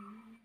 Mm-hmm.